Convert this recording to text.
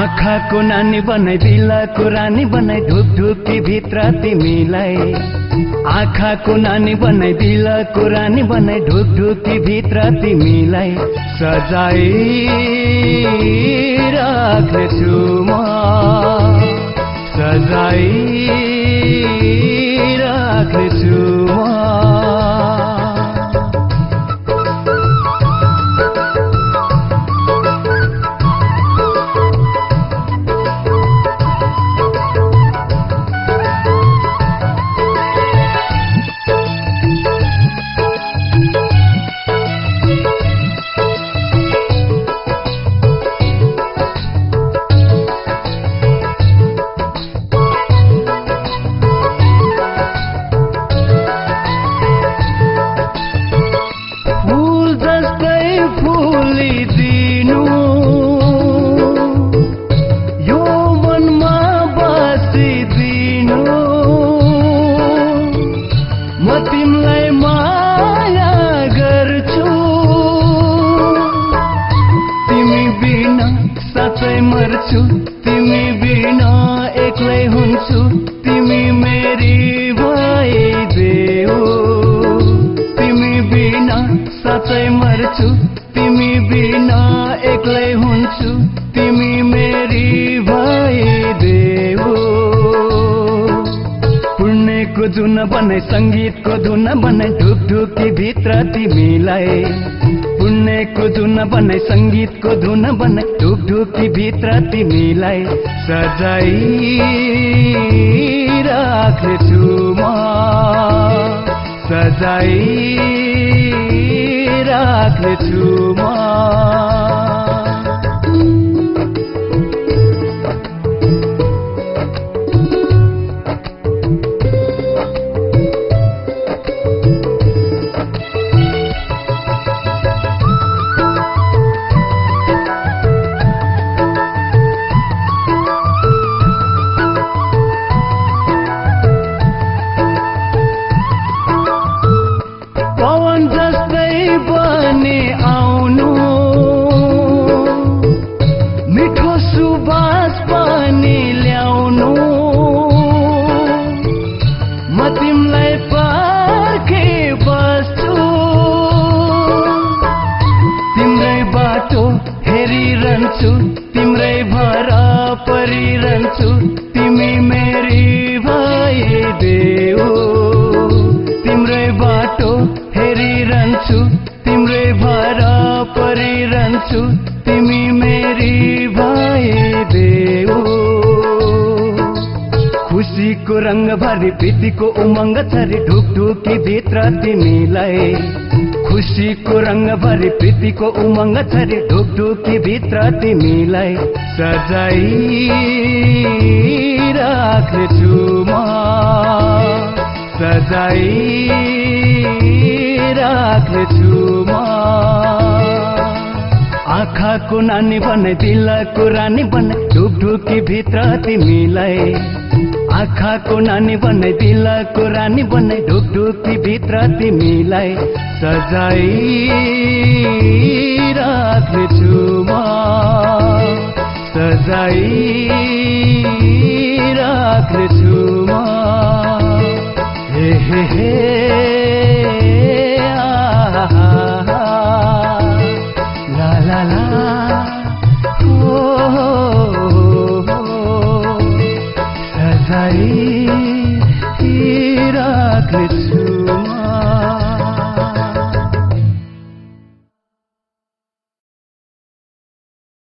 आँखाको नानी बनाइ दिलाको रानी बनाइ धुप धुपी भित्र तिमीलाई। आँखाको नानी बनाइ दिलाको रानी बनाइ धुप ढुकी भित्र तिमीलाई सजाई राख्छु म। सजाइ राख्नेछु म। तिमी बिना एक्लै हुन्छु तिमी मेरी भइदेऊ तिमी बिना साँच्चै मर्छु तिमी बिना एक्लै हुन्छु तिमी मेरी भइदेऊ पुण्यको जुन बनाइ सङ्गीतको धुन बनाइ ढुकढुकी भित्र तिमीलाई। पुण्यको जुन बनाइ सङ्गीतको धुन बनाइ ढुकढुकी भित्र तिमीलाई सजाइ राख्नेछु म। सजाइ राख्नेछु म। बने आउनु। मिठो सुबास पनि ल्याउनु। म तिमीलाई पर्खे बस्छु। तिम्रै बाटो हेरिरहन्छु तिम्रै भर परिरहन्छु। तिमी मेरी खुसीको रङ्ग भरि प्रीतिको उमङ्ग छरि ढुकढुकी भित्र तिमीलाई। खुसीको रङ्ग भरि प्रीतिको उमङ्ग छरि ढुकढुकी भित्र तिमीलाई। सजाइ राख्नेछु म। सजाइ राख्नेछु म। आँखाको नानी बने दिलको रानी बने ढुकढुकी भित्र तिमीलाई। आँखाको नानी बने दिलको रानी बने ढुकढुकी भित्र तिमीलाई। सजाइ राख्नेछु म राख्नेछु Christmas.